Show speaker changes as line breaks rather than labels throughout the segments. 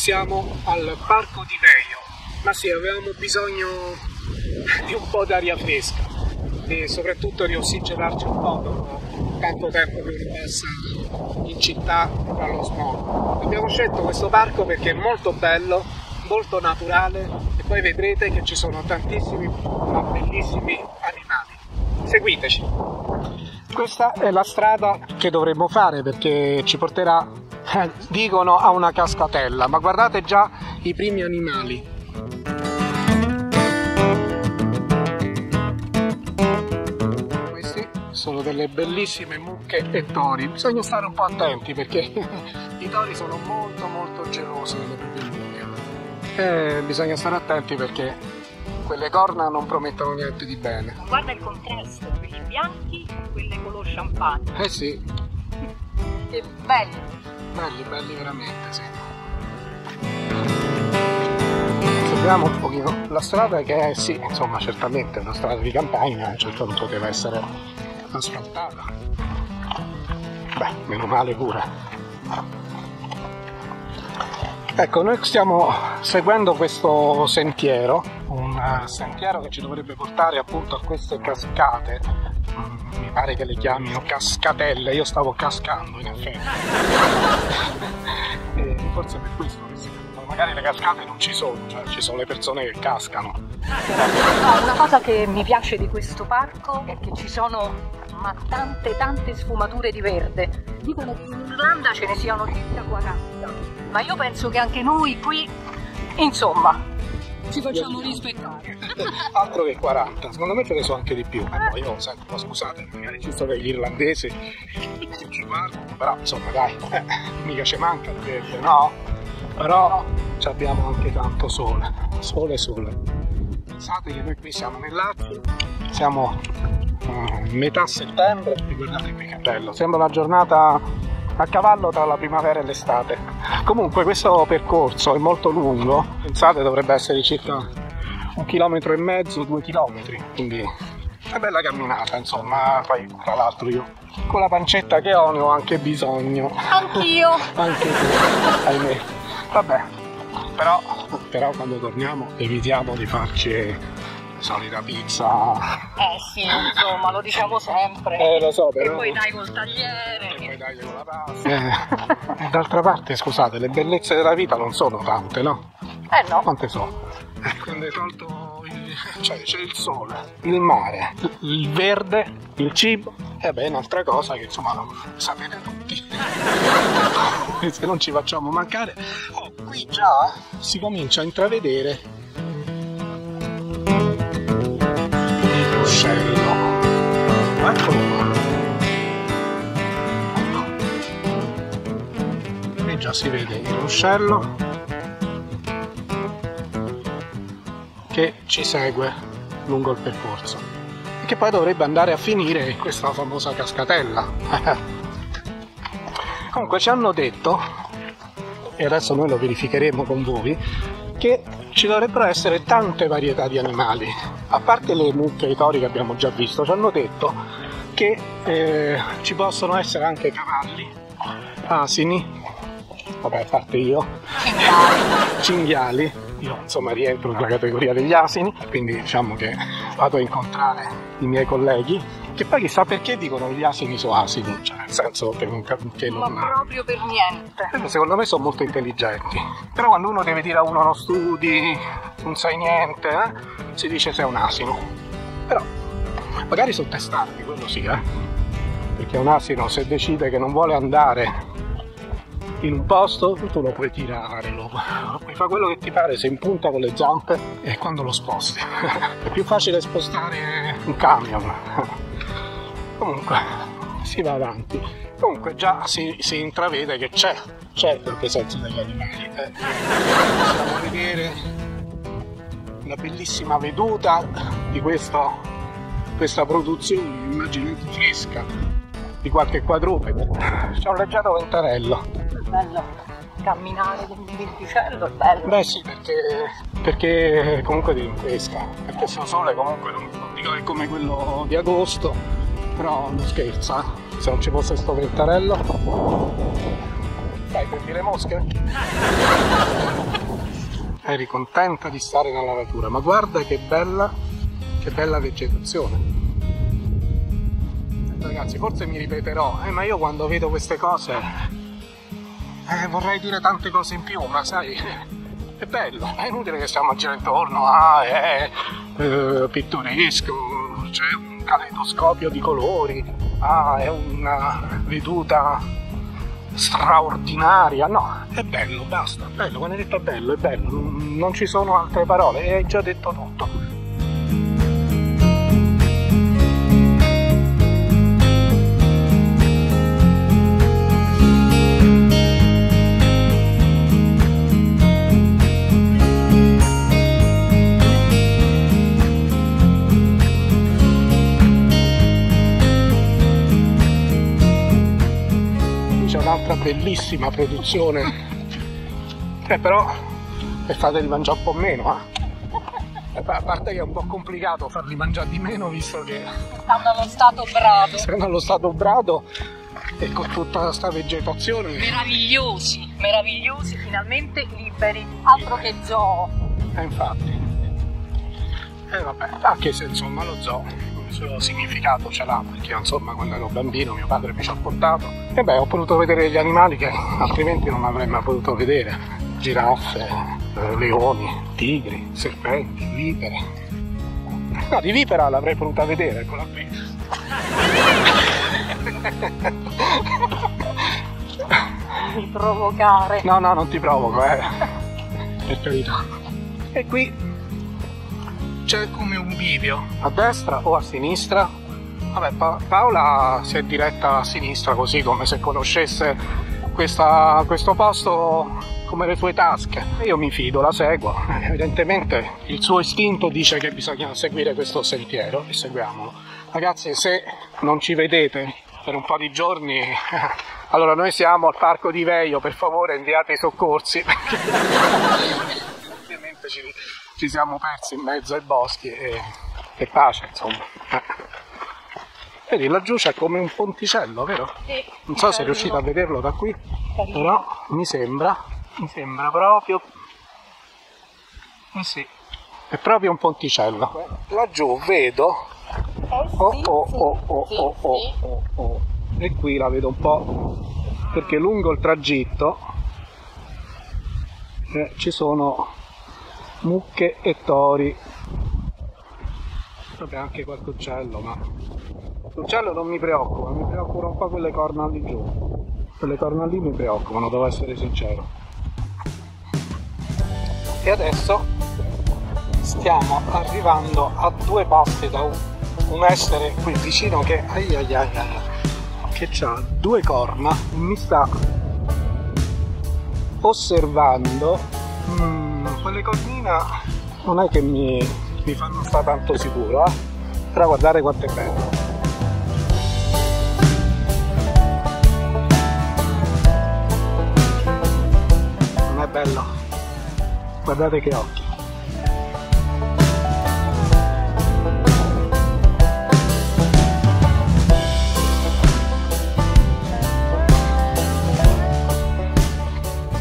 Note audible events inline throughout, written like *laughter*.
siamo al parco di Veio, ma sì, avevamo bisogno di un po' d'aria fresca e soprattutto di ossigenarci un po' dopo tanto tempo che uno passa in città tra lo smog. Abbiamo scelto questo parco perché è molto bello, molto naturale e poi vedrete che ci sono tantissimi ma bellissimi animali. Seguiteci! Questa è la strada che dovremmo fare perché ci porterà, eh, dicono, a una cascatella, ma guardate già i primi animali. Questi sono delle bellissime mucche e tori. Bisogna stare un po' attenti perché *laughs* i tori sono molto molto gelosi delle proprie mucche. E bisogna stare attenti perché quelle corna non promettono niente di bene.
Guarda il contrasto, quelli bianchi e quelle color champagne.
Eh sì,
Che belli!
belli, belli veramente, sì. Seguiamo un pochino la strada che è, sì, insomma, certamente è una strada di campagna, certo non poteva essere asfaltata. Beh, meno male pure. Ecco, noi stiamo seguendo questo sentiero, un eh, sentiero che ci dovrebbe portare appunto a queste cascate. Mi pare che le chiamino cascatelle, io stavo cascando in effetti. *laughs* E forse per questo che si magari le cascate non ci sono, cioè ci sono le persone che cascano.
No, una cosa che mi piace di questo parco è che ci sono ma tante tante sfumature di verde. Dicono che in Irlanda ce ne siano circa 40. Ma io penso che anche noi qui, insomma, ci facciamo rispettare. *laughs*
Altro che 40, secondo me ce ne sono anche di più. Eh, poi io sento, ma scusate, magari irlandesi che ci guardano, però insomma dai, eh, *laughs* mica ci manca il verde, no? Però abbiamo anche tanto sole, sole sole. Pensate che noi qui siamo nel Lazio, siamo a metà settembre e guardate qui che bello, sembra una giornata a cavallo tra la primavera e l'estate. Comunque questo percorso è molto lungo, pensate dovrebbe essere circa un chilometro e mezzo, due chilometri, quindi una bella camminata insomma, poi tra l'altro io con la pancetta che ho ne ho anche bisogno.
Anch'io.
Anche tu, ahimè. Vabbè, però, però quando torniamo evitiamo di farci solita pizza.
Eh sì, insomma, lo diciamo sempre.
Eh lo so,
E
però.
poi dai col tagliere.
E poi dai con la pasta. Eh, d'altra parte, scusate, le bellezze della vita non sono tante, no?
Eh no.
Quante sono? Eh, Quando hai tolto il... cioè c'è il sole, il mare, il verde, il cibo, e beh, è un'altra cosa che insomma non sapete tutti. E *laughs* Se non ci facciamo mancare, oh, qui già si comincia a intravedere ruscello. Eccolo qua. Qui già si vede il ruscello che ci segue lungo il percorso e che poi dovrebbe andare a finire in questa famosa cascatella. *laughs* Comunque ci hanno detto, e adesso noi lo verificheremo con voi, che ci dovrebbero essere tante varietà di animali. A parte le mucche e i tori che abbiamo già visto, ci hanno detto che eh, ci possono essere anche cavalli, asini, vabbè a parte io, cinghiali, io insomma rientro nella categoria degli asini, quindi diciamo che vado a incontrare i miei colleghi, che poi chissà perché dicono gli asini sono asini, cioè nel senso che non... cap- Che
Ma
non
proprio per niente.
eh, Secondo me sono molto intelligenti, però quando uno deve dire a uno non studi, non sai niente, eh, si dice sei un asino. Però magari sono testardi, quello sì, eh. Perché un asino se decide che non vuole andare in un posto, tu lo puoi tirare, lo puoi fare quello che ti pare, se in punta con le zampe e quando lo sposti. *laughs* È più facile spostare un camion. Comunque, si va avanti. Comunque già si, si intravede che c'è, c'è la presenza degli animali. Eh. Possiamo vedere la bellissima veduta di questa, questa produzione, immaginate fresca, di qualche quadrupede. C'è un leggero ventarello.
bello camminare con il venticello, è bello.
Beh sì, perché, perché comunque ti rinfresca. Perché questo sole comunque non, non dico che è come quello di agosto, però non scherza. Se non ci fosse sto ventarello. Dai, prendi le mosche? Eri contenta di stare nella natura, ma guarda che bella, che bella vegetazione. Ragazzi, forse mi ripeterò, eh, ma io quando vedo queste cose eh, vorrei dire tante cose in più, ma sai, è bello, è inutile che stiamo a girare intorno, ah, è eh, pittoresco, c'è un caleidoscopio di colori, ah, è una veduta straordinaria, no, è bello, basta, bello, quando hai detto bello, è bello, non ci sono altre parole, hai già detto tutto. Bellissima produzione. Eh, però e fateli mangiare un po' meno eh. a parte che è un po' complicato farli mangiare di meno visto che
stanno allo stato brado.
stanno allo stato brado e con tutta questa vegetazione.
Meravigliosi meravigliosi finalmente liberi. Altro che zoo.
Eh infatti. E eh, vabbè anche se insomma lo zoo il suo significato ce l'ha perché insomma quando ero bambino mio padre mi ci ha portato. E beh ho potuto vedere gli animali che *laughs* altrimenti non avrei mai potuto vedere. Giraffe, eh, leoni, tigri, serpenti, vipere. No di vipera l'avrei potuta vedere eccola qui *laughs*
mi provocare.
No no non ti provoco eh. Per carità. E qui c'è come un bivio. A destra o a sinistra? Vabbè pa Paola si è diretta a sinistra così come se conoscesse questa, questo posto come le sue tasche. Io mi fido, la seguo. *laughs* Evidentemente il suo istinto dice che bisogna seguire questo sentiero e seguiamolo. Ragazzi se non ci vedete per un po' di giorni *laughs* allora noi siamo al parco di Veio. Per favore inviate i soccorsi. *laughs* Ovviamente ci ci siamo persi in mezzo ai boschi e, e pace, insomma. Eh. Vedi, laggiù c'è come un ponticello, vero?
Sì,
non so se riuscite a vederlo da qui, però mi sembra, mi sembra proprio... Eh sì, è proprio un ponticello. Laggiù vedo... Oh oh oh oh oh oh oh oh. E qui la vedo un po' perché lungo il tragitto eh, ci sono mucche e tori. Vabbè anche qualche uccello ma l'uccello non mi preoccupa mi preoccupano un po' quelle corna lì giù. Quelle corna lì mi preoccupano devo essere sincero. E adesso stiamo arrivando a due passi da un, essere qui vicino che ai ai ai, che ha due corna mi sta osservando mm, quelle cornine non è che mi, mi fanno stare tanto sicuro, eh? però guardate quanto è bello. Non è bello? Guardate che occhi.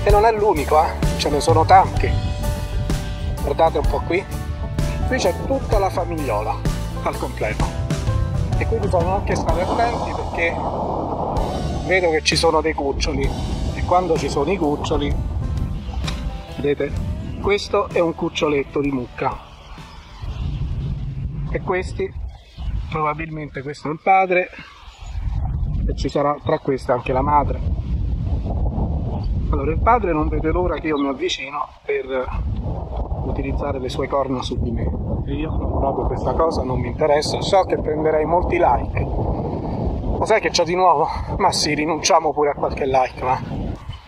E non è l'unico, eh? ce ne sono tanti guardate un po' qui. Qui c'è tutta la famigliola al completo. E qui bisogna anche stare attenti perché vedo che ci sono dei cuccioli. E quando ci sono i cuccioli vedete questo è un cuccioletto di mucca. E questi probabilmente questo è il padre e ci sarà tra queste anche la madre. Allora il padre non vede l'ora che io mi avvicino per utilizzare le sue corna su di me. E io proprio questa cosa non mi interessa, so che prenderei molti like. Ma sai che c'ho di nuovo? Ma sì, rinunciamo pure a qualche like, ma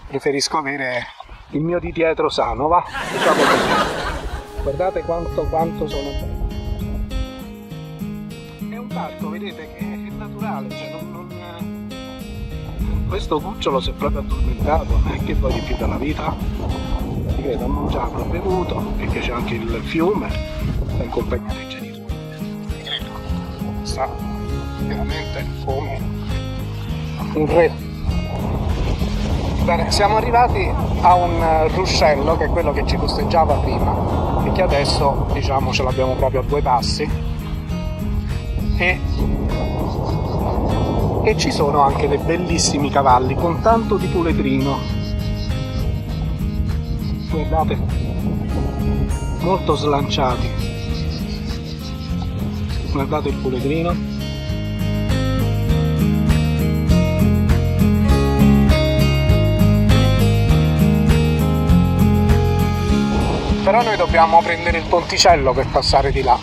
preferisco avere il mio di dietro sano, va? Diciamo così. Guardate quanto, quanto sono bello. È un parco, vedete, che è naturale, cioè non, non... Questo cucciolo si è proprio addormentato, e che vuoi di più dalla vita? Credo ha mangiato, ha bevuto, perché c'è anche il fiume, in compagnia dei genitori. Credo, veramente come un re. Bene, siamo arrivati a un ruscello che è quello che ci costeggiava prima e che adesso diciamo ce l'abbiamo proprio a due passi e, e ci sono anche dei bellissimi cavalli con tanto di puletrino guardate molto slanciati. Guardate il puletrino però noi dobbiamo prendere il ponticello per passare di là.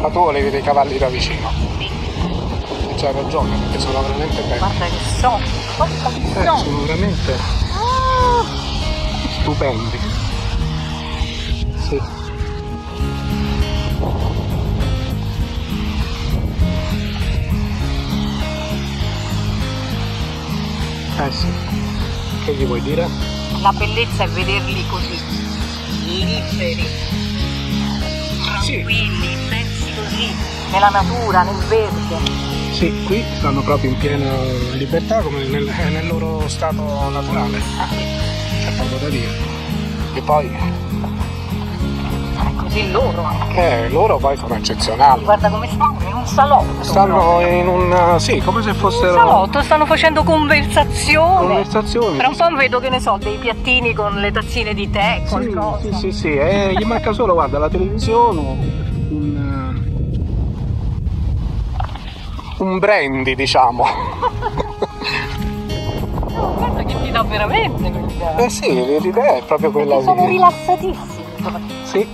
Ma tu volevi dei cavalli da vicino. E c'hai ragione perché sono veramente belli.
Guarda che sono, guarda che
eh,
sono.
sono veramente stupendi sì eh sì che gli vuoi dire?
La bellezza è vederli così, liberi, tranquilli, immensi così, nella natura, nel verde.
Sì, qui stanno proprio in piena libertà come nel, nel loro stato naturale. Poco da dire. E poi,
È così loro anche.
eh, loro poi sono eccezionali.
Guarda come stanno, in un salotto.
Stanno
proprio.
in un... sì, come se
In un
fossero
salotto, stanno facendo conversazione.
conversazioni.
Tra un po' vedo che ne so, dei piattini con le tazzine di tè, qualcosa.
Sì, sì, sì, sì. E gli manca solo, guarda, la televisione, un, eh, un brandy, diciamo. *laughs*
Dà veramente quell'idea.
Eh sì, l'idea è proprio quella
Perché sono
di...
rilassatissimi.
Sì.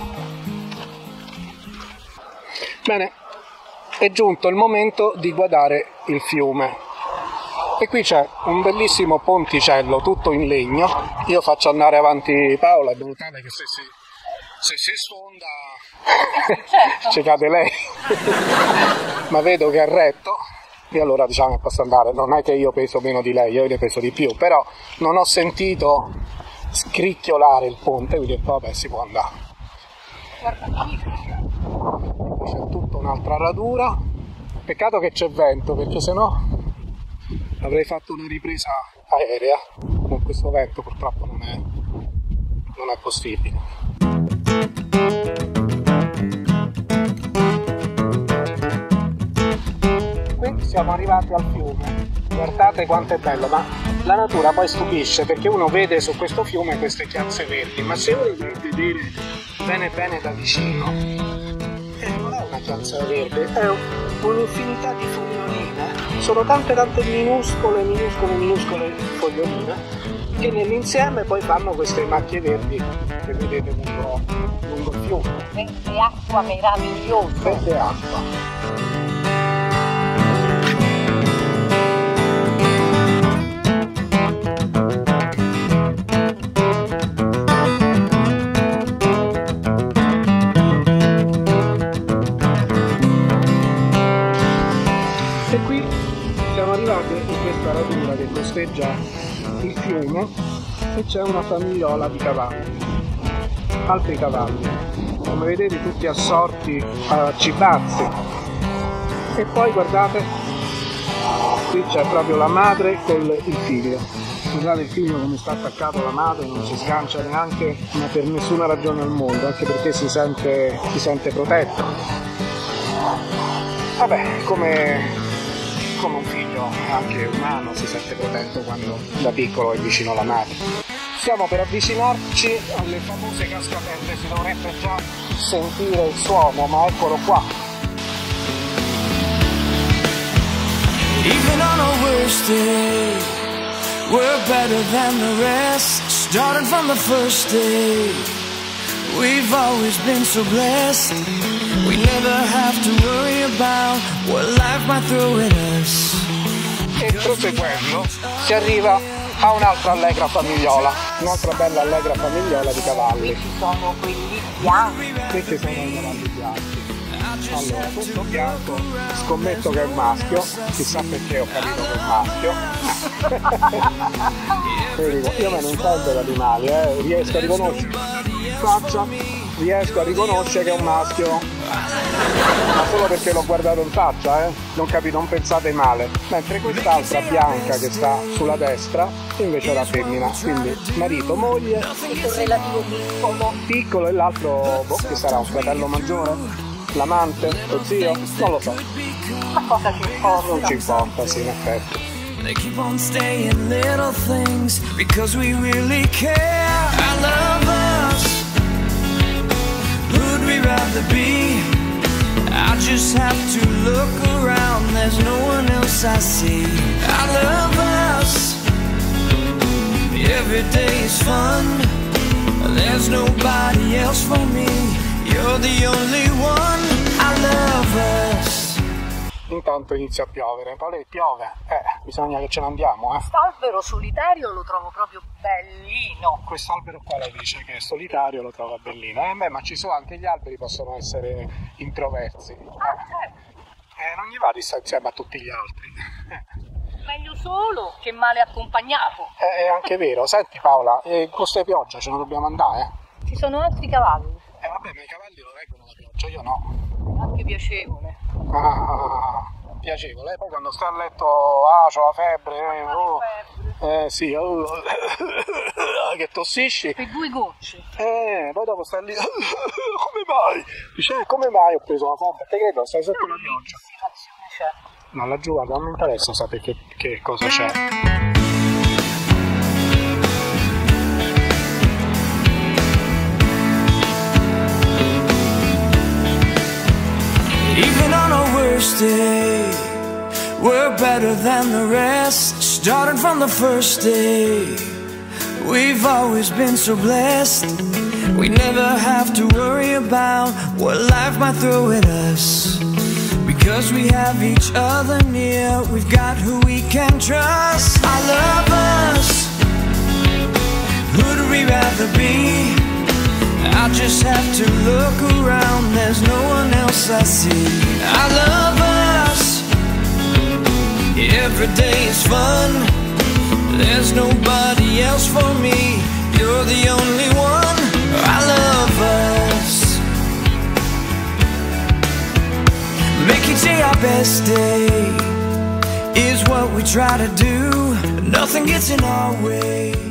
Bene, è giunto il momento di guardare il fiume. E qui c'è un bellissimo ponticello tutto in legno. Io faccio andare avanti Paola in modo tale che se si, se si sfonda
Certo. *laughs*
ci cade lei. *laughs* Ma vedo che è retto. E allora diciamo che posso andare. Non è che io peso meno di lei, io ne peso di più. Però non ho sentito scricchiolare il ponte, quindi ho detto, vabbè si può andare.
Guarda qui.
Qui c'è tutta un'altra radura. Peccato che c'è vento, perché sennò avrei fatto una ripresa aerea. Con questo vento purtroppo non è, non è possibile. Siamo arrivati al fiume. Guardate quanto è bello, ma la natura poi stupisce perché uno vede su questo fiume queste chiazze verdi, ma se uno vuole vedere bene bene da vicino, eh, non è una chiazza verde, è un- un'infinità di foglioline. Sono tante tante minuscole, minuscole, minuscole foglioline che nell'insieme poi fanno queste macchie verdi che vedete lungo, lungo il fiume.
Verde acqua meravigliosa.
Verde acqua. Costeggia il fiume e c'è una famigliola di cavalli, altri cavalli, come vedete tutti assorti a cibarsi. E poi guardate, qui c'è proprio la madre con il figlio. Guardate il figlio come sta attaccato alla madre, non si sgancia neanche, per nessuna ragione al mondo, anche perché si sente, si sente protetto. Vabbè, come, come un figlio anche umano si sente protetto quando da piccolo è vicino alla madre. Stiamo per avvicinarci alle famose cascatelle, si dovrebbe già sentire il suono, ma eccolo qua.
Even on our worst day, we're better than the rest. Starting from the first day, we've always been so blessed. We never have to worry about what life might throw at us.
E proseguendo si arriva a un'altra allegra famigliola, un'altra bella allegra famigliola di
Qui
cavalli.
ci sono quelli bianchi.
Questi sono i cavalli bianchi. Allora, tutto bianco, scommetto che è un maschio, chissà perché ho capito che è un maschio. *laughs* Io me ne intendo di animali, eh, riesco a riconoscere faccia riesco a riconoscere che è un maschio. Ma solo perché l'ho guardato in faccia, eh? Non capito, non pensate male. Mentre quest'altra bianca che sta sulla destra invece è la femmina. Quindi marito, moglie.
Relativo piccolo.
Piccolo e l'altro, boh, che sarà un fratello maggiore? L'amante? Lo zio? Non lo so.
Ma cosa ci importa?
Non ci importa, sì, in effetti.
They keep on saying little things because we really care. I love else I see. I love us. Every day is fun. There's nobody else for me. You're the only one. I love us.
Intanto inizia a piovere. Poi piove. Eh, bisogna che ce ne andiamo, eh.
Quest'albero solitario lo trovo proprio bellino.
Quest'albero qua lei dice che è solitario, lo trova bellino. Eh, beh, ma ci sono anche gli alberi possono essere introversi.
Ah, certo.
Eh, non gli va di stare insieme a tutti gli altri. *laughs*
Meglio solo che male accompagnato.
Eh, è anche vero. Senti Paola, eh, con queste pioggia ce ne dobbiamo andare?
Ci sono altri cavalli,
Eh vabbè, ma i cavalli lo reggono la pioggia, io no.
anche piacevole.
Ah, piacevole. Poi quando sta a letto, ah, c'ho la febbre, eh, oh, eh sì, oh, *laughs* che tossisci.
Per due gocce.
Eh, poi dopo stai lì, *laughs* come mai? Dice, "Eh, come mai ho preso la febbre? Te credo, stai sotto la pioggia. No, laggiù guarda, non mi interessa sapere che, che cosa c'è.
Even we're better than the rest. Starting from the first day, we've always been so blessed. We never have to worry about what life might throw at us. Because we have each other near, we've got who we can trust. I love us. Who'd we rather be? I just have to look around, there's no one else I see. Every day is fun. There's nobody else for me. You're the only one. I love us. Make each day our best day is what we try to do. Nothing gets in our way.